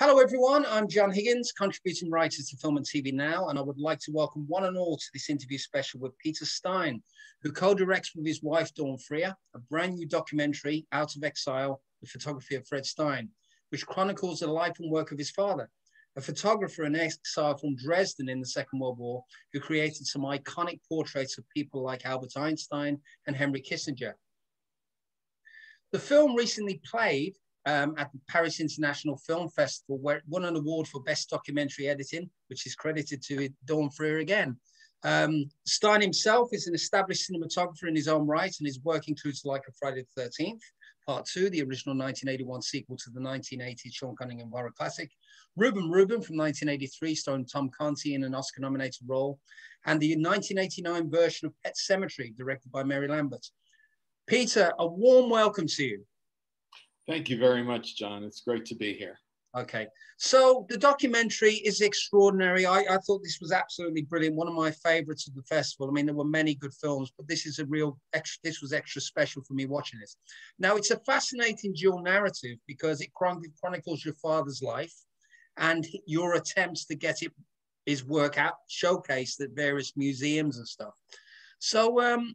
Hello, everyone. I'm John Higgins, contributing writer to Film and TV Now, and I would like to welcome one and all to this interview special with Peter Stein, who co-directs with his wife, Dawn Freer, a brand new documentary, Out of Exile, the photography of Fred Stein, which chronicles the life and work of his father, a photographer in exile from Dresden in the Second World War, who created some iconic portraits of people like Albert Einstein and Henry Kissinger. The film recently played um, at the Paris International Film Festival, where it won an award for Best Documentary Editing, which is credited to Dawn Freer again. Um, Stein himself is an established cinematographer in his own right and his work includes like a Friday the 13th, Part 2, the original 1981 sequel to the 1980 Sean Cunningham horror classic. Reuben Reuben from 1983, starring Tom Conti in an Oscar-nominated role, and the 1989 version of Pet Sematary, directed by Mary Lambert. Peter, a warm welcome to you. Thank you very much, John. It's great to be here. Okay, so the documentary is extraordinary. I, I thought this was absolutely brilliant. One of my favorites of the festival. I mean, there were many good films, but this is a real extra. This was extra special for me watching this. Now, it's a fascinating dual narrative because it chronicles your father's life and your attempts to get it his work out showcased at various museums and stuff. So, um,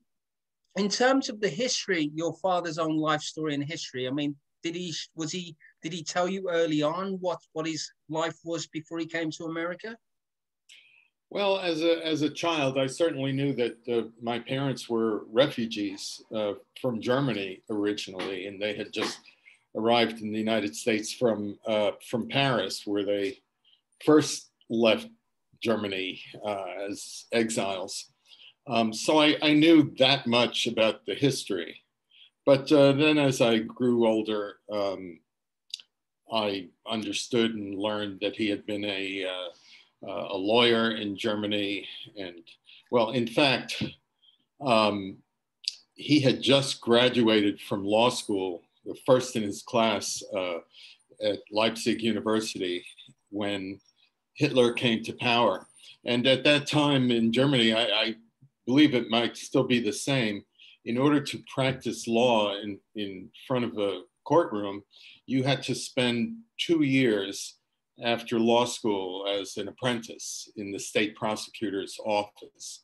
in terms of the history, your father's own life story and history. I mean, did he was he did he tell you early on what what his life was before he came to America? Well, as a as a child, I certainly knew that uh, my parents were refugees uh, from Germany originally, and they had just arrived in the United States from uh, from Paris, where they first left Germany uh, as exiles. Um, so I, I, knew that much about the history. But uh, then as I grew older, um, I understood and learned that he had been a, uh, a lawyer in Germany. And well, in fact, um, he had just graduated from law school, the first in his class uh, at Leipzig University when Hitler came to power. And at that time in Germany, I, I believe it might still be the same in order to practice law in, in front of a courtroom, you had to spend two years after law school as an apprentice in the state prosecutor's office.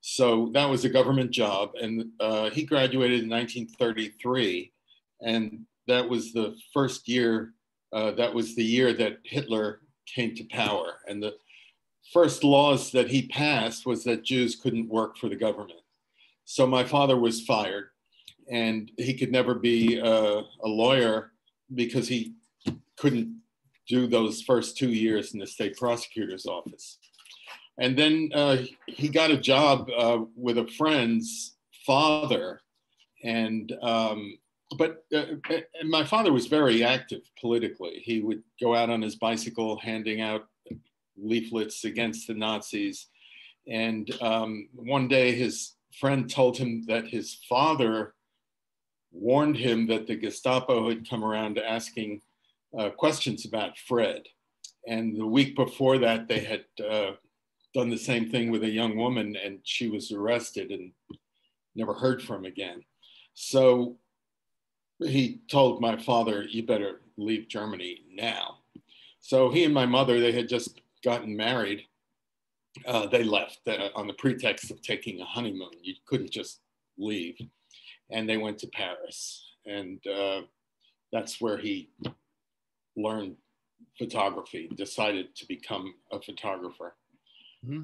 So that was a government job. And uh, he graduated in 1933. And that was the first year, uh, that was the year that Hitler came to power. And the first laws that he passed was that Jews couldn't work for the government. So my father was fired, and he could never be a, a lawyer because he couldn't do those first two years in the state prosecutor's office. And then uh, he got a job uh, with a friend's father, and um, but uh, and my father was very active politically. He would go out on his bicycle handing out leaflets against the Nazis. And um, one day his friend told him that his father warned him that the Gestapo had come around asking uh, questions about Fred. And the week before that, they had uh, done the same thing with a young woman, and she was arrested and never heard from again. So he told my father, You better leave Germany now. So he and my mother, they had just gotten married uh, they left uh, on the pretext of taking a honeymoon. You couldn't just leave. And they went to Paris. And uh, that's where he learned photography, decided to become a photographer. Mm-hmm.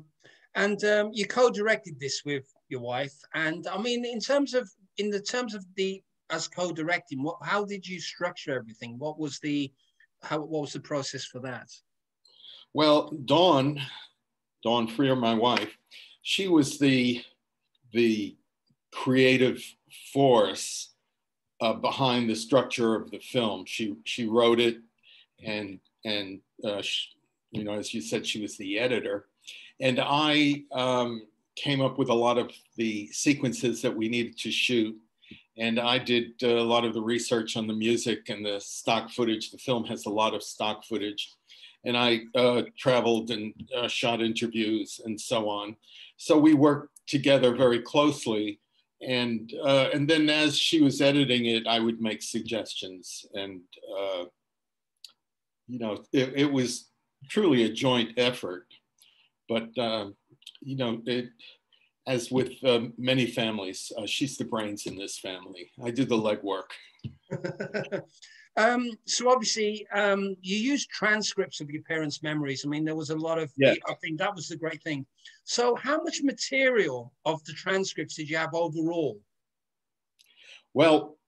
And um, you co-directed this with your wife. And I mean, in terms of in the terms of the as co-directing, what how did you structure everything? What was the how what was the process for that? Well, Dawn Dawn Freer, my wife, she was the the creative force uh, behind the structure of the film. She she wrote it, and and uh, she, you know, as you said, she was the editor, and I um, came up with a lot of the sequences that we needed to shoot. And I did a lot of the research on the music and the stock footage. The film has a lot of stock footage and I uh, traveled and uh, shot interviews and so on. So we worked together very closely. And, uh, and then as she was editing it, I would make suggestions. And uh, you know, it, it was truly a joint effort. But, uh, you know, it, as with uh, many families, uh, she's the brains in this family. I do the legwork. um, so obviously, um, you use transcripts of your parents' memories. I mean, there was a lot of. Yeah. I think that was the great thing. So, how much material of the transcripts did you have overall? Well,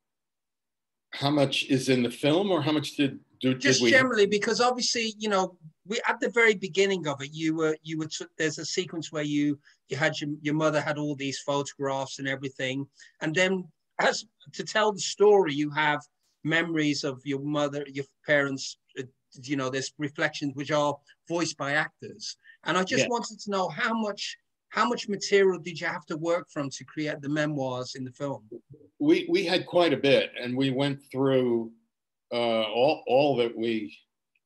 how much is in the film, or how much did do, just generally because obviously you know we at the very beginning of it you were you were there's a sequence where you you had your, your mother had all these photographs and everything and then as to tell the story you have memories of your mother your parents uh, you know there's reflections which are voiced by actors and i just yeah. wanted to know how much how much material did you have to work from to create the memoirs in the film we we had quite a bit and we went through uh, all, all that we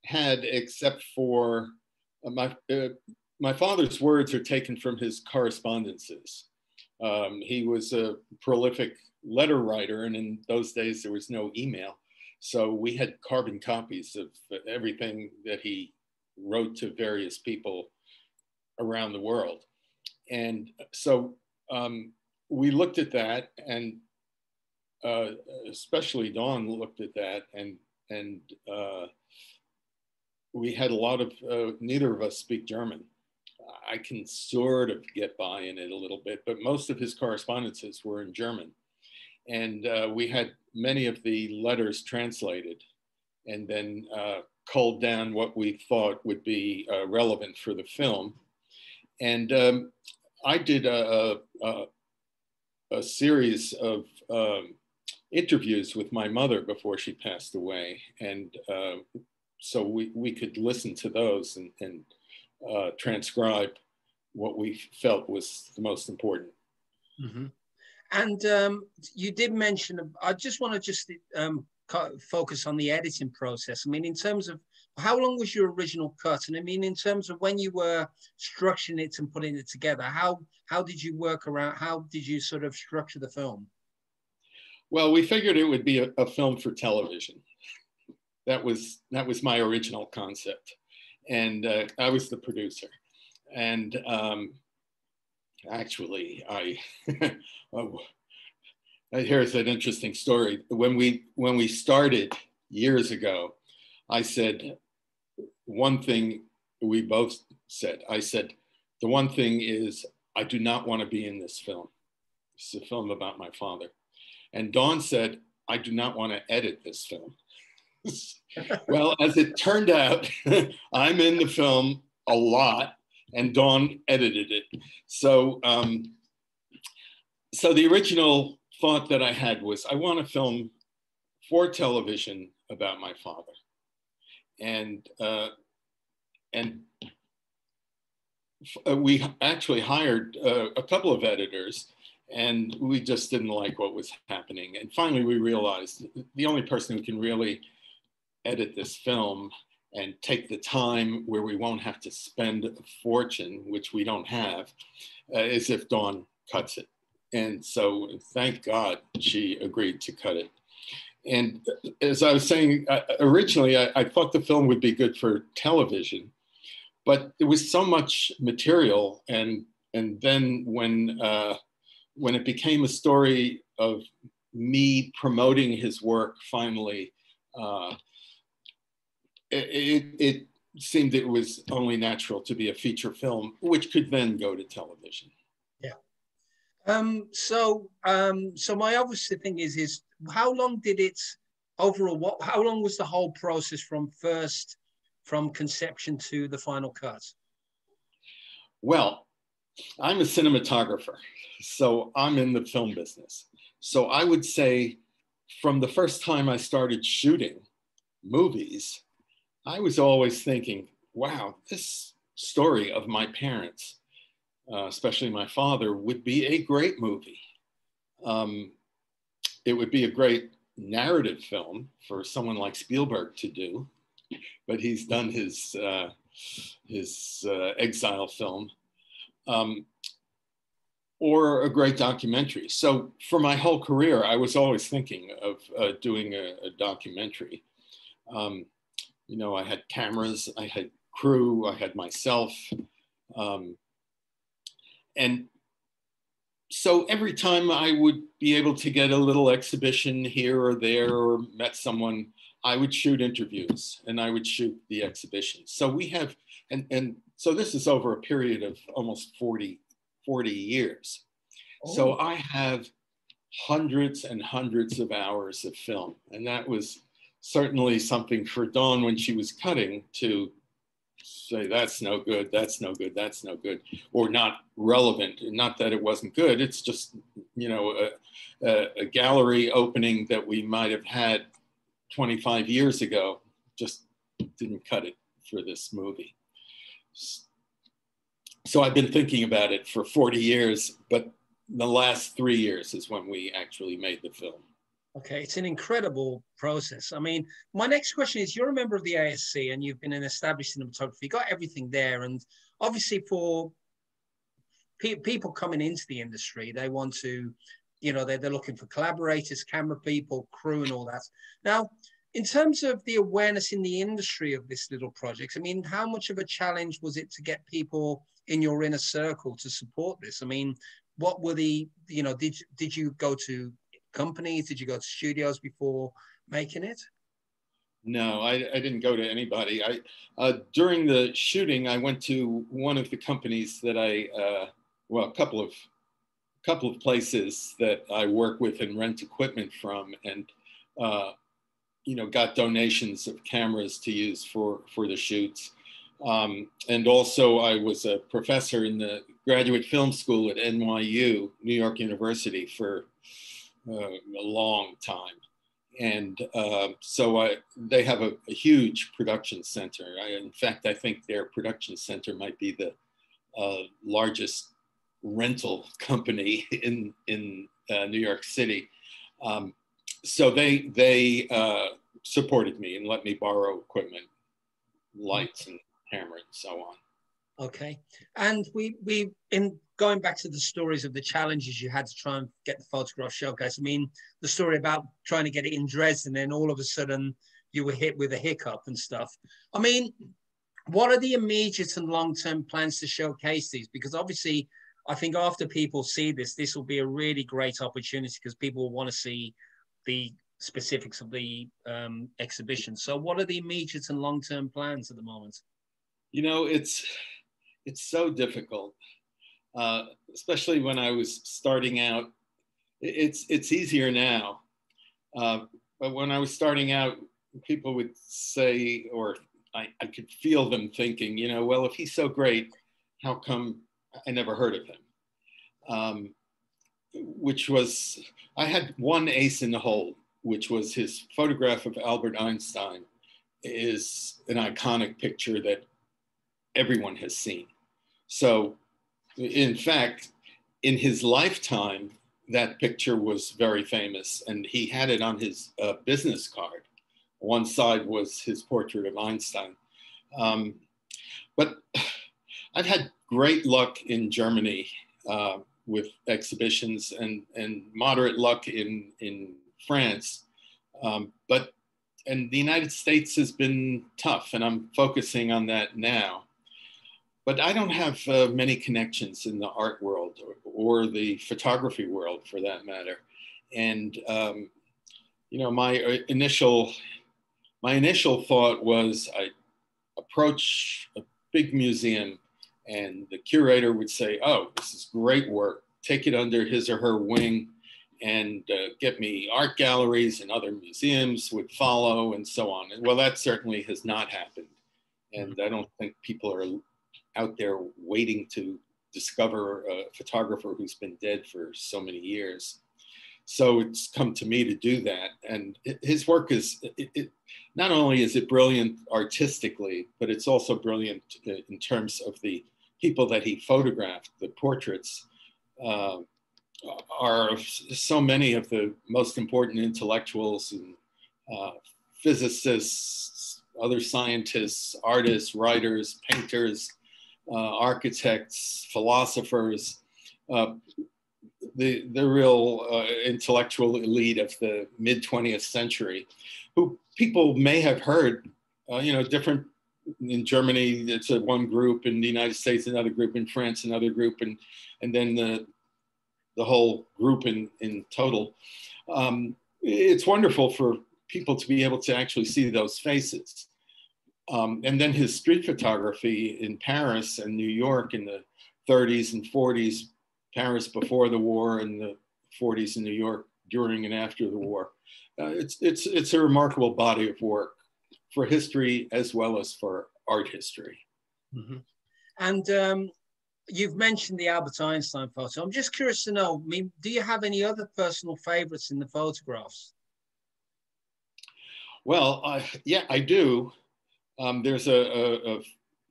had except for uh, my, uh, my father's words are taken from his correspondences. Um, he was a prolific letter writer, and in those days there was no email. So we had carbon copies of everything that he wrote to various people around the world. And so um, we looked at that, and uh, especially Dawn looked at that and and uh, we had a lot of uh, neither of us speak German. I can sort of get by in it a little bit, but most of his correspondences were in German, and uh, we had many of the letters translated, and then uh, culled down what we thought would be uh, relevant for the film, and um, I did a, a, a series of um, interviews with my mother before she passed away. And uh, so we, we could listen to those and, and uh, transcribe what we felt was the most important. Mm-hmm. And um, you did mention, I just want to just um, focus on the editing process. I mean, in terms of how long was your original cut? And I mean, in terms of when you were structuring it and putting it together, how how did you work around? How did you sort of structure the film? Well, we figured it would be a, a film for television. That was that was my original concept, and uh, I was the producer. And um, actually, I oh, here's an interesting story. When we when we started years ago, I said one thing. We both said. I said the one thing is I do not want to be in this film. It's a film about my father. And Dawn said, I do not want to edit this film. well, as it turned out, I'm in the film a lot, and Dawn edited it. So, um, so the original thought that I had was, I want to film for television about my father, and uh, and we actually hired uh, a couple of editors and we just didn't like what was happening. And finally, we realized the only person who can really edit this film and take the time where we won't have to spend a fortune, which we don't have, uh, is if Dawn cuts it. And so, thank God she agreed to cut it. And as I was saying, uh, originally I, I thought the film would be good for television, but there was so much material. And, and then when uh, when it became a story of me promoting his work finally, uh, it, it, seemed it was only natural to be a feature film, which could then go to television. Yeah. Um, so, um, so my obvious thing is, is how long did it overall? What? How long was the whole process from first, from conception to the final cut? Well, I'm a cinematographer, so I'm in the film business. So I would say from the first time I started shooting movies, I was always thinking, wow, this story of my parents, uh, especially my father, would be a great movie. Um, it would be a great narrative film for someone like Spielberg to do, but he's done his, uh, his uh, exile film um, or a great documentary. So for my whole career, I was always thinking of uh, doing a, a documentary. Um, you know, I had cameras, I had crew, I had myself. Um, and so every time I would be able to get a little exhibition here or there or met someone, I would shoot interviews and I would shoot the exhibitions. So we have, and, and so this is over a period of almost 40, 40 years. Oh. So I have hundreds and hundreds of hours of film. And that was certainly something for Dawn when she was cutting to say that's no good, that's no good, that's no good, or not relevant. Not that it wasn't good, it's just, you know, a, a, a gallery opening that we might have had 25 years ago just didn't cut it for this movie. So I've been thinking about it for 40 years, but the last three years is when we actually made the film. Okay, it's an incredible process. I mean, my next question is you're a member of the ASC and you've been an established cinematographer, you got everything there. And obviously, for pe- people coming into the industry, they want to, you know, they're, they're looking for collaborators, camera people, crew, and all that. Now, in terms of the awareness in the industry of this little project, I mean, how much of a challenge was it to get people in your inner circle to support this? I mean, what were the, you know, did did you go to companies? Did you go to studios before making it? No, I, I didn't go to anybody. I uh, during the shooting, I went to one of the companies that I, uh, well, a couple of a couple of places that I work with and rent equipment from, and uh, you know, got donations of cameras to use for for the shoots. Um, and also, I was a professor in the graduate film school at NYU, New York University, for a long time. And uh, so I, they have a, a, huge production center. I, in fact, I think their production center might be the uh, largest rental company in, in uh, New York City. Um, so they, they uh, supported me and let me borrow equipment, lights and camera and so on. Okay. And we, we, in going back to the stories of the challenges you had to try and get the photograph showcase, I mean, the story about trying to get it in Dresden and then all of a sudden you were hit with a hiccup and stuff. I mean, what are the immediate and long-term plans to showcase these? Because obviously, I think after people see this, this will be a really great opportunity because people will want to see the specifics of the um, exhibition. So what are the immediate and long-term plans at the moment? You know, it's it's so difficult, uh, especially when I was starting out. It's it's easier now, uh, but when I was starting out, people would say, or I, I could feel them thinking, you know, well, if he's so great, how come I never heard of him? Um, which was, I had one ace in the hole, which was his photograph of Albert Einstein is an iconic picture that everyone has seen. So, in fact, in his lifetime, that picture was very famous, and he had it on his uh, business card. One side was his portrait of Einstein. Um, but I've had great luck in Germany uh, with exhibitions and, and moderate luck in, in France. Um, but and the United States has been tough, and I'm focusing on that now but I don't have uh, many connections in the art world or, or, the photography world for that matter. And, um, you know, my uh, initial, my initial thought was I approach a big museum and the curator would say, oh, this is great work. Take it under his or her wing and uh, get me art galleries and other museums would follow and so on. Well, that certainly has not happened. And I don't think people are out there waiting to discover a photographer who's been dead for so many years. So it's come to me to do that. And his work is, it, it, not only is it brilliant artistically, but it's also brilliant in terms of the people that he photographed, the portraits. Uh, are so many of the most important intellectuals and uh, physicists, other scientists, artists, writers, painters, uh, architects, philosophers, uh, the, the real uh, intellectual elite of the mid 20th century, who people may have heard uh, you know, different in Germany, it's a one group. In the United States, another group. In France, another group, and and then the the whole group in in total. Um, it's wonderful for people to be able to actually see those faces. Um, and then his street photography in Paris and New York in the 30s and 40s, Paris before the war and the 40s in New York during and after the war. Uh, it's, it's, it's a remarkable body of work for history as well as for art history. Mm-hmm. And um, you've mentioned the Albert Einstein photo. I'm just curious to know, I mean, do you have any other personal favorites in the photographs? Well, uh, yeah, I do. Um, there's a, a, a,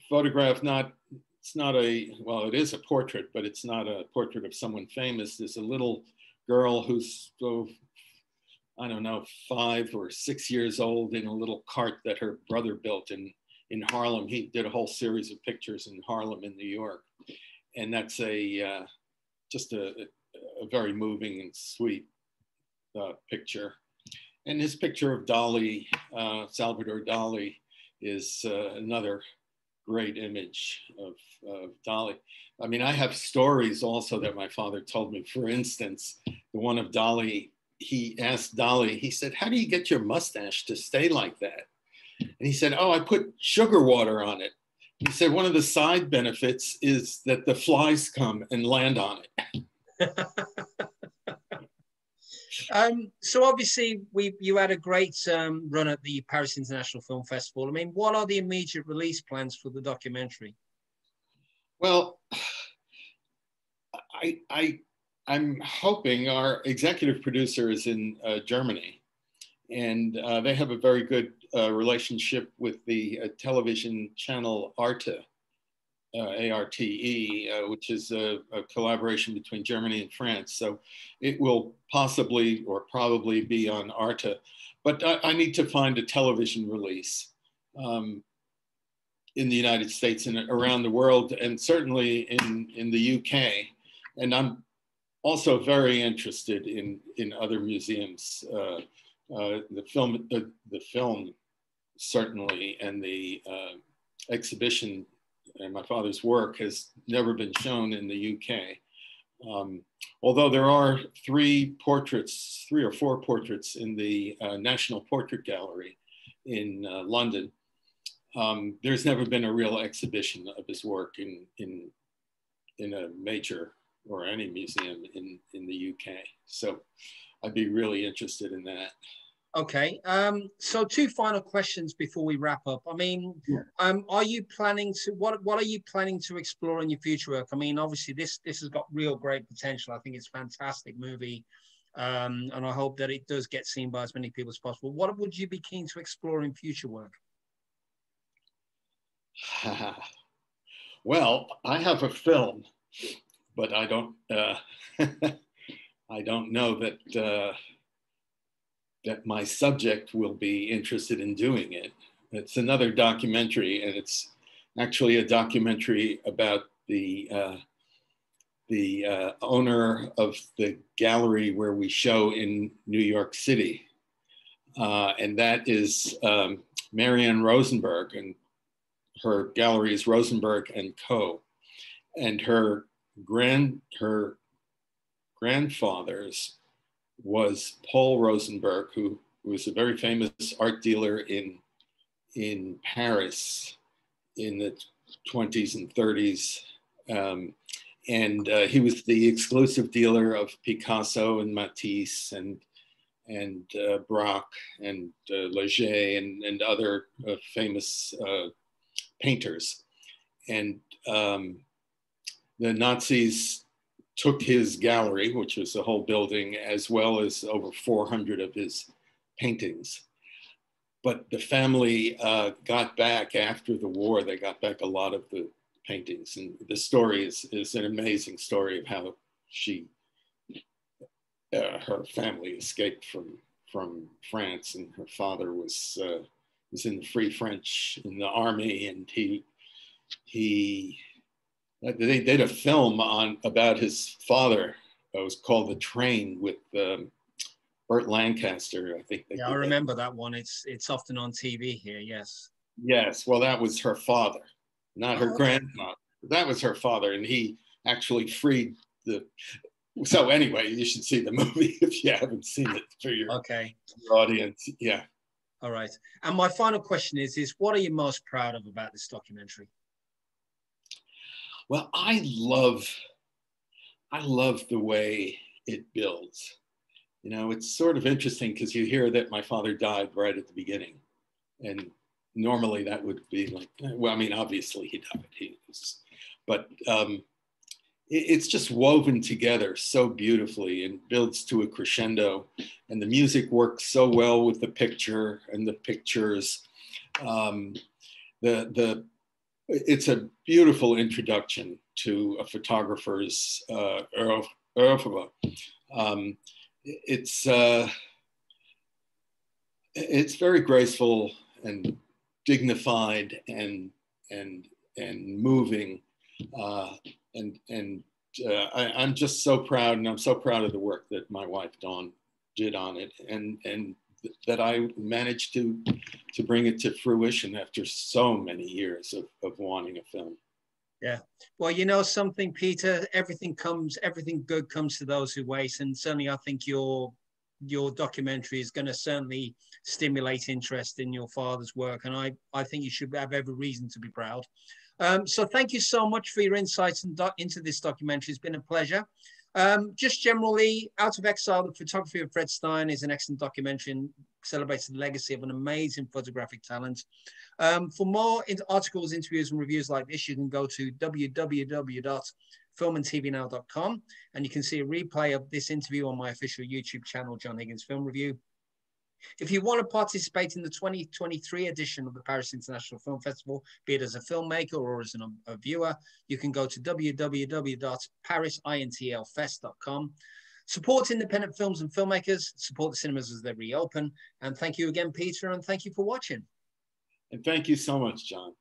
photograph, not, it's not a, well, it is a portrait, but it's not a portrait of someone famous. There's a little girl who's, oh, I don't know, five or six years old in a little cart that her brother built in, in Harlem. He did a whole series of pictures in Harlem in New York. And that's a, uh, just a, a very moving and sweet uh, picture. And his picture of Dali, uh, Salvador Dali, is uh, another great image of, of Dali. I mean, I have stories also that my father told me. For instance, the one of Dali, he asked Dali, he said, How do you get your mustache to stay like that? And he said, Oh, I put sugar water on it. He said, One of the side benefits is that the flies come and land on it. Um, so obviously, we you had a great um, run at the Paris International Film Festival. I mean, what are the immediate release plans for the documentary? Well, I I I'm hoping our executive producer is in uh, Germany, and uh, they have a very good uh, relationship with the uh, television channel Arte ARTE, uh, which is a, a, collaboration between Germany and France. So it will possibly or probably be on Arte, but I, I need to find a television release um, in the United States and around the world, and certainly in, in the UK. And I'm also very interested in, in other museums. Uh, uh the film, uh, the film certainly, and the uh, exhibition and my father's work has never been shown in the UK. Um, although there are three portraits, three or four portraits in the uh, National Portrait Gallery in uh, London, um, there's never been a real exhibition of his work in, in, in a major or any museum in, in the UK. So I'd be really interested in that. Okay. Um, so two final questions before we wrap up. I mean, yeah. um, are you planning to what what are you planning to explore in your future work? I mean, obviously this this has got real great potential. I think it's a fantastic movie. Um, and I hope that it does get seen by as many people as possible. What would you be keen to explore in future work? well, I have a film, but I don't. Uh, I don't know that uh, that my subject will be interested in doing it. It's another documentary, and it's actually a documentary about the uh, the uh, owner of the gallery where we show in New York City, uh, and that is um, Marianne Rosenberg, and her gallery is Rosenberg and Co. And her grand her grandfather's was Paul Rosenberg, who was a very famous art dealer in, in Paris in the 20s and 30s. Um, and uh, he was the exclusive dealer of Picasso and Matisse and and uh, Braque and uh, Leger and, and other uh, famous uh, painters. And um, the Nazis took his gallery, which was a whole building, as well as over 400 of his paintings. But the family uh, got back after the war, they got back a lot of the paintings. And the story is, is an amazing story of how she, uh, her family escaped from, from France and her father was, uh, was in the Free French in the army and he, he they did a film on about his father. It was called The Train with um, Burt Lancaster. I think. yeah, I remember that. that one. It's it's often on TV here. Yes. Yes, well, that was her father, not her Oh, okay. That was her father, and he actually freed the. So anyway, you should see the movie if you haven't seen it for your Okay. audience. Yeah. All right. And my final question is: is what are you most proud of about this documentary? Well, I love, I love the way it builds. You know, it's sort of interesting because you hear that my father died right at the beginning, and normally that would be like, well, I mean, obviously he died. He was, but um, it, it's just woven together so beautifully and builds to a crescendo, and the music works so well with the picture and the pictures. Um, the the it's a beautiful introduction to a photographer's uh, oeuvre. Um, it's uh, it's very graceful and dignified and and and moving, uh, and and uh, I, I'm just so proud, and I'm so proud of the work that my wife Dawn did on it, and and that I managed to to bring it to fruition after so many years of, of wanting a film. Yeah. Well, you know something, Peter. Everything comes, everything good comes to those who wait, and certainly, I think your your documentary is going to certainly stimulate interest in your father's work, and I I think you should have every reason to be proud. Um, so, thank you so much for your insights in into this documentary. It's been a pleasure. Um, just generally, Out of Exile, the photography of Fred Stein is an excellent documentary and celebrates the legacy of an amazing photographic talent. Um, for more in articles, interviews, and reviews like this, you can go to www.filmandtvnow.com and you can see a replay of this interview on my official YouTube channel, John Higgins Film Review. If you want to participate in the 2023 edition of the Paris International Film Festival, be it as a filmmaker or as an, um, a viewer, you can go to www.parisintlfest.com. Support independent films and filmmakers, support the cinemas as they reopen. And thank you again, Peter, and thank you for watching. And thank you so much, John.